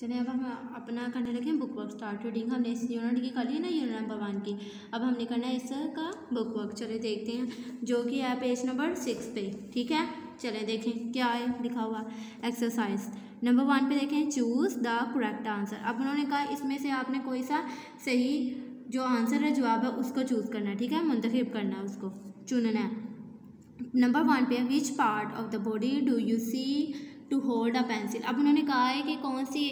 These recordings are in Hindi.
चलिए अब हम अपना करने लगे बुक वर्क स्टार्ट रीडिंग हमने इस यूनिट की कर ली ना यूनिट नंबर वन की। अब हमने करना है इसका बुक वर्क चलिए देखते हैं, जो कि है पेज नंबर सिक्स पे। ठीक है? चलिए देखें, क्या है? लिखा हुआ एक्सरसाइज नंबर वन पे देखें चूज़ द करेक्ट आंसर अब उन्होंने कहा, इसमें से आपने कोई सा सही जो आंसर है, जवाब है, उसको चूज़ करना है। ठीक है? मुंतखब करना है उसको। चुनना है। नंबर वन पे which part of the body do you see to hold a pencil अब उन्होंने कहा है कि कौन सी,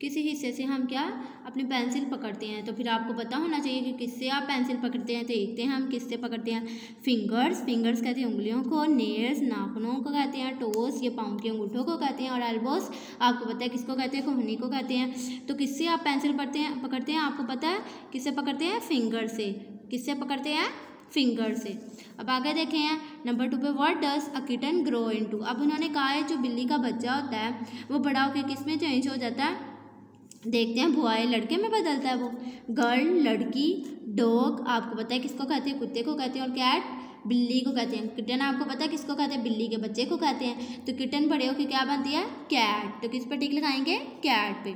किसी हिस्से से हम क्या अपनी पेंसिल पकड़ते हैं? तो फिर आपको पता होना चाहिए कि किससे आप पेंसिल पकड़ते हैं? देखते हैं हम किससे पकड़ते हैं। फिंगर्स फिंगर्स कहते हैं उंगलियों को। नेल्स नाखनों को कहते हैं। टोस ये पाँव के अंगूठों को कहते हैं। और एल्बोस आपको पता है किसको कहते हैं? कोहनी को कहते हैं। तो किससे आप पेंसिल पकड़ते हैं पकड़ते हैं? आपको पता है किससे पकड़ते हैं? फिंगर से। किससे पकड़ते हैं? फिंगर से। अब आगे देखें हैं नंबर टू पे what does a kitten grow into अब उन्होंने कहा है, जो बिल्ली का बच्चा होता है, वो बड़ा होकर किसमें चेंज हो जाता है? देखते हैं बुआए लड़के में बदलता है वो। गर्ल लड़की डॉग आपको पता है किसको कहते हैं? कुत्ते को कहते हैं और कैट बिल्ली को कहते हैं। किटन आपको पता है किसको कहते हैं? बिल्ली के बच्चे को कहते हैं। तो किटन बड़े होकर क्या बनती है? कैट तो किस पर टिक लगाएँगे कैट पे।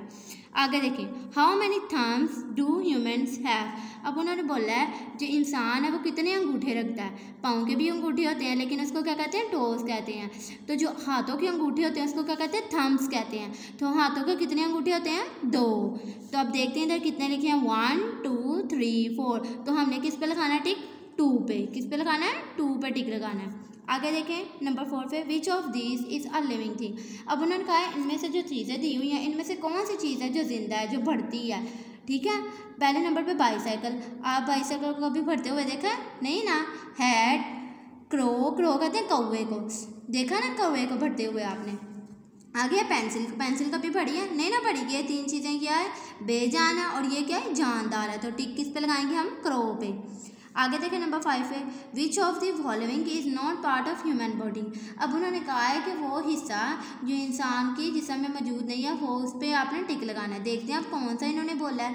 आगे देखें। How many thumbs do humans have अब उन्होंने बोला है, जो इंसान है वो कितने अंगूठे रखता है? पाँव के भी अंगूठे होते हैं, लेकिन उसको क्या कहते हैं? टोस कहते हैं। तो जो हाथों के अंगूठे होते हैं, उसको क्या कहते हैं? थम्स कहते हैं। तो हाथों के कितने अंगूठे होते हैं? दो। तो अब देखते हैं इधर कितने लिखे हैं? वन टू थ्री फोर तो हमने किस पे लगाना टिक। टू पे, किस पे लगाना है? टू पे टिक लगाना है। आगे देखें नंबर फोर पे which of this is a living thing अब उन्होंने कहा है इनमें से जो चीज़ें दी हुई हैं, इनमें से कौन सी चीज़ है जो ज़िंदा है, जो बढ़ती है? ठीक है? पहले नंबर पे बाईसाइकिल आप बाईसाइकिल को भी भरते हुए देखा नहीं ना? हैड क्रो क्रो कहते हैं कौवे को। देखा ना कौवे को भरते हुए आपने? आगे है पेंसिल पेंसिल कभी पढ़ी है? नहीं ना पढ़ी ये तीन चीज़ें क्या है? बेजान है। और ये क्या है? जानदार है। तो टिक किस पे लगाएँगे हम? क्रो पे। आगे देखें नंबर फाइव है which of the following is not part of human body अब उन्होंने कहा है कि वो हिस्सा जो इंसान की जिसम में मौजूद नहीं है, वो उस पर आपने टिक लगाना है। देखते हैं आप कौन सा इन्होंने बोला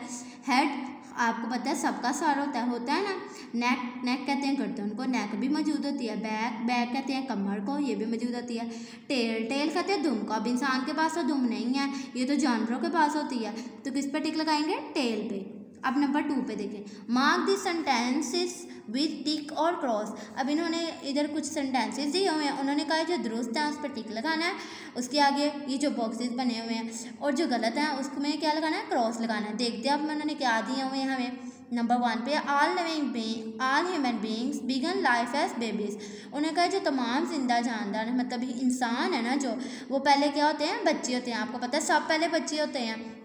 हेड आपको पता है, सबका सार होता है होता है ना? नेक नेक कहते हैं गर्दन को नेक भी मौजूद होती है। बैक बैक कहते हैं कमर को, ये भी मौजूद होती है। टेल टेल कहते हैं दुम को। अब इंसान के पास तो दुम नहीं है, ये तो जानवरों के पास होती है। तो किस पर टिक लगाएँगे? टेल पे। अब नंबर टू पे देखें। Mark the sentences with tick और क्रॉस अब इन्होंने इधर कुछ सेंटेंसेस दिए हुए हैं। उन्होंने कहा, जो दुरुस्त है, उस पर टिक लगाना है। उसके आगे ये जो बॉक्सेस बने हुए हैं और जो गलत है, उसमें क्या लगाना है? क्रॉस लगाना है। देखते हैं अब उन्होंने क्या दिए हुए हैं हमें। नंबर वन पे all living all human beings began life as babies उन्हें कहा, जो तमाम ज़िंदा जानदार मतलब इंसान है ना जो, वो पहले क्या होते हैं? बच्चे होते हैं, आपको पता है? सब पहले बच्चे होते हैं।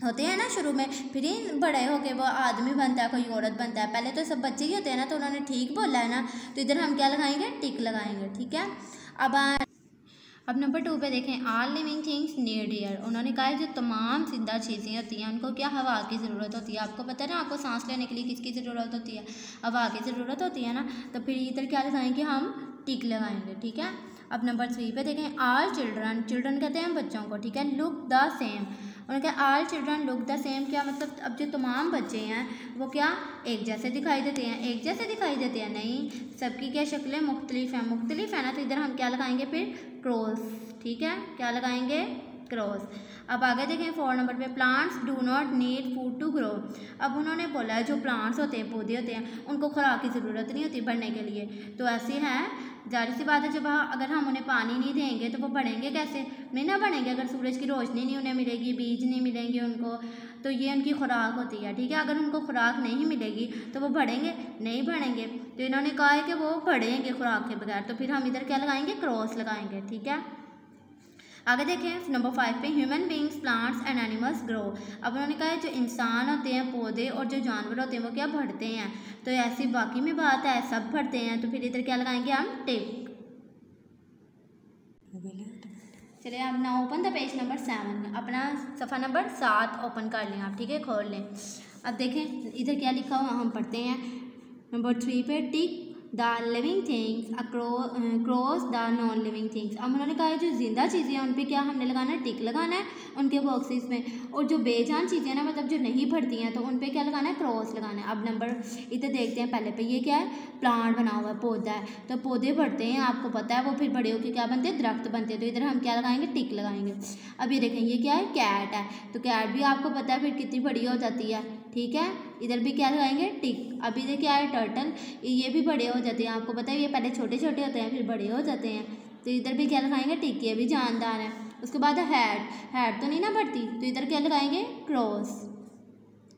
होते हैं ना शुरू में, फिर ही बड़े होके वो आदमी बनता है, कोई औरत बनता है। पहले तो सब बच्चे ही होते हैं ना तो उन्होंने ठीक बोला है ना तो इधर हम क्या लगाएँगे? टिक लगाएँगे, ठीक है? अब अब नंबर टू पे देखें all living things need air उन्होंने कहा है जो तमाम ज़िंदा चीज़ें होती हैं, उनको क्या हवा की ज़रूरत होती है? आपको पता है ना, आपको सांस लेने के लिए किसकी ज़रूरत होती है? हवा की ज़रूरत होती है ना तो फिर इधर क्या लगाएँगे हम? टिक लगाएँगे, ठीक है? अब नंबर थ्री पे देखें आल चिल्ड्रन चिल्ड्रन कहते हैं बच्चों को, ठीक है? लुक द सेम उन्होंने कहा all children look the same क्या मतलब अब जो तमाम बच्चे हैं, वो क्या एक जैसे दिखाई देते हैं? एक जैसे दिखाई देते हैं? नहीं। सबकी क्या शक्लें मुख्तलिफ़ हैं। मुख्तलिफ़ है ना तो इधर हम क्या लगाएँगे फिर? क्रॉस ठीक है? क्या लगाएँगे? क्रॉस अब आगे देखें फोर नंबर पे plants do not need food to grow अब उन्होंने बोला जो प्लांट्स होते हैं, पौधे होते हैं, उनको खुराक की ज़रूरत नहीं होती बढ़ने के लिए। तो ऐसे हैं ज़ाहिर सी बात है, जब हाँ अगर हम उन्हें पानी नहीं देंगे तो वो बढ़ेंगे कैसे? नहीं ना बढ़ेंगे अगर सूरज की रोशनी नहीं उन्हें मिलेगी, बीज नहीं मिलेंगे उनको तो ये उनकी खुराक होती है, ठीक है? अगर उनको खुराक नहीं मिलेगी तो वो बढ़ेंगे नहीं बढ़ेंगे तो इन्होंने कहा है कि वो बढ़ेंगे खुराक के बगैर तो फिर हम इधर क्या लगाएँगे? क्रॉस लगाएँगे, ठीक है? आगे देखें नंबर फाइव पे human beings plants and animals grow अब उन्होंने कहा है, जो इंसान होते हैं, पौधे और जो जानवर होते हैं, वो क्या बढ़ते हैं? तो ऐसी बाकी में बात है, सब बढ़ते हैं तो फिर इधर क्या लगाएँगे हम? टिक चलिए आप ना open the page number seven अपना सफ़ा नंबर सात ओपन कर लें आप, ठीक है? खोल लें. अब देखें, इधर क्या लिखा हुआ, हम पढ़ते हैं. नंबर थ्री पे tick the living things cross the non living things अब उन्होंने कहा है जो ज़िंदा चीज़ें हैं, उन पर क्या हमने लगाना है? टिक लगाना है उनके बॉक्सेस में? और जो बेजान चीज़ें ना मतलब जो नहीं बढ़ती हैं तो उन पर क्या लगाना है? क्रॉस लगाना है। अब नंबर इधर देखते हैं, पहले पे ये क्या है? प्लांट बना हुआ है, पौधा है। तो पौधे बढ़ते हैं, आपको पता है, वो फिर बड़े होकर क्या बनते हैं? दरख्त बनते हैं। तो इधर हम क्या लगाएँगे? टिक लगाएँगे। अब ये देखें, ये क्या है? कैट है। तो कैट भी आपको पता है, फिर कितनी बड़ी हो जाती है। ठीक है? इधर भी क्या लगाएँगे? टिक। अभी इधर क्या है टर्टल ये भी बड़े हो जाते हैं। आपको पता है, ये पहले छोटे छोटे होते हैं, फिर बड़े हो जाते हैं। तो इधर भी क्या लगाएँगे? टिक। ये भी जानदार है। उसके बाद हैड हैड तो नहीं ना बढ़ती? तो इधर क्या लगाएँगे? क्रॉस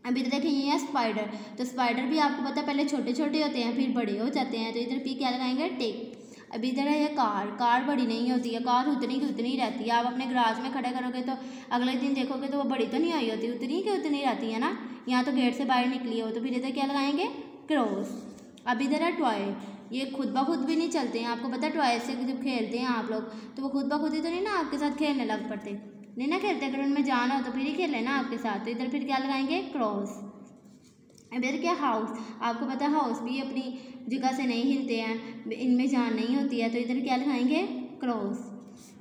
अभी इधर देखें ये है स्पाइडर तो स्पाइडर भी आपको पता है, पहले छोटे छोटे होते हैं, फिर बड़े हो जाते हैं। तो इधर भी क्या लगाएँगे? टिक। अभी इधर है, ये कार कार बड़ी नहीं होती है, कार उतनी की उतनी रहती है। आप अपने गराज में खड़े करोगे तो अगले दिन देखोगे तो वो बड़ी तो नहीं आई होती, उतनी की उतनी रहती है ना। यहाँ तो गेट से बाहर निकली हो तो फिर इधर क्या लगाएँगे? क्रॉस अब इधर है टॉय ये खुद ब खुद भी नहीं चलते हैं, आपको पता है टॉय से जब खेलते हैं आप लोग तो वो खुद ब खुद ही तो नहीं ना आपके साथ खेलने लग पड़ते। नहीं ना खेलते, अगर उनमें जाना हो तो फिर ही खेले ना आपके साथ। तो इधर फिर क्या लगाएँगे? क्रॉस इधर क्या हाउस आपको पता हाउस भी अपनी जगह से नहीं हिलते हैं, इनमें जान नहीं होती है तो इधर क्या लिखाएँगे क्रॉस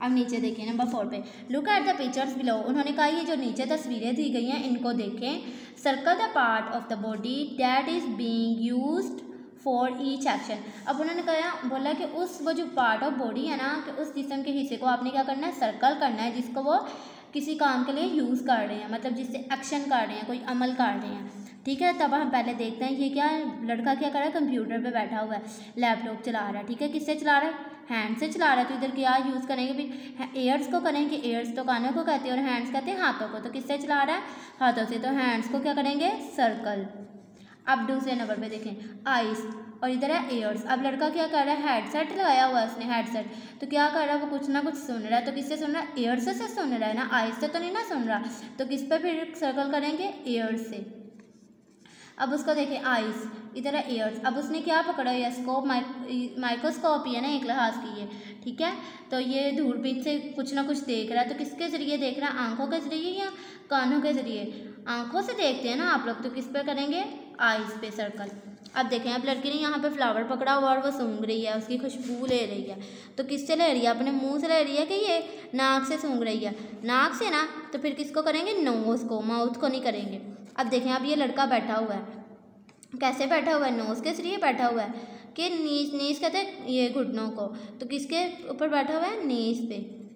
अब नीचे देखिए नंबर फोर पे. Look at the pictures below उन्होंने कहा, ये जो नीचे तस्वीरें दी गई हैं, इनको देखें. Circle the part of the body that is being used for each action अब उन्होंने कहा, बोला कि उस, वो जो पार्ट ऑफ़ बॉडी है ना, कि उस जिसम के हिस्से को आपने क्या करना है? सर्कल करना है, जिसको वो किसी काम के लिए यूज़ कर रहे हैं मतलब जिससे एक्शन कर रहे हैं, कोई अमल कर रहे हैं। ठीक है, तब हम पहले देखते हैं ये क्या लड़का क्या कर रहा है? कंप्यूटर पे बैठा हुआ है, लैपटॉप चला रहा है, ठीक है? किससे चला रहा है? हैंड से चला रहा है। तो इधर क्या यूज़ करेंगे? फिर एयर्स को करेंगे? एयर्स तो कानों को कहते हैं और हैंड्स कहते हैं हाथों को। तो किससे चला रहा है? हाथों से। तो हैंड्स को क्या करेंगे? सर्कल अब दूसरे नंबर पे देखें। आइस और इधर है एयर्स अब लड़का क्या कर रहा है? हेडसेट लगाया हुआ है उसने हेडसेट तो क्या कर रहा है? वो कुछ ना कुछ सुन रहा है। तो किससे सुन रहा है? एयर्स से सुन रहा है ना? आइस से तो नहीं ना सुन रहा? तो किस पे फिर सर्कल करेंगे? एयर्स से. अब उसको देखें आइस इधर है एयर्स अब उसने क्या पकड़ा है? स्कोप माइक्रोस्कोप ही है ना, एक लिहाज की ये ठीक है? तो ये दूरबीन से कुछ ना कुछ देख रहा है तो किसके ज़रिए देख रहा है? आँखों के ज़रिए या कानों के ज़रिए? आँखों से देखते हैं ना आप लोग तो किस पे करेंगे? आइस पे सर्कल अब देखें, अब लड़की ने यहाँ पे फ्लावर पकड़ा हुआ और वो सूंघ रही है, उसकी खुशबू ले रही है। तो किससे ले रही है? अपने मुँह से ले रही है कि ये नाक से सूंघ रही है? नाक से ना तो फिर किसको करेंगे? नोज़ को माउथ को नहीं करेंगे। अब देखें, अब ये लड़का बैठा हुआ है। कैसे बैठा हुआ है? नोज़ के ज़रिए बैठा हुआ है कि नीज नीज कहते हैं ये घुटनों को। तो किसके ऊपर बैठा हुआ है? नीज पे।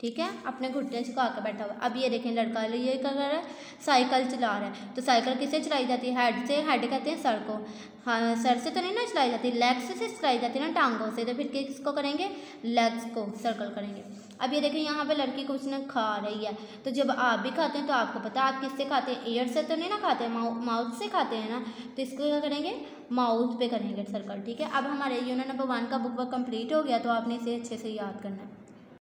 ठीक है? अपने घुटने झुका के बैठा हुआ है। अब ये देखें, लड़का ये क्या कर रहा है? साइकिल चला रहा है। तो साइकिल किससे चलाई जाती है? हेड से। हेड कहते हैं सर को। हाँ सर से तो नहीं ना चलाई जाती। लेग्स से चलाई जाती है ना, टांगों से। तो फिर किसको करेंगे? लेग्स को सर्कल करेंगे। अब ये देखें, यहाँ पे लड़की कुछ ना खा रही है। तो जब आप भी खाते हैं तो आपको पता है, आप किससे खाते हैं? एयर से तो नहीं ना खाते? माउथ से खाते हैं ना? तो इसको क्या करेंगे? माउथ पे करेंगे सर्कल ठीक है? अब हमारे यूनिट नंबर वन का बुक वर्क कंप्लीट हो गया तो आपने इसे अच्छे से याद करना है।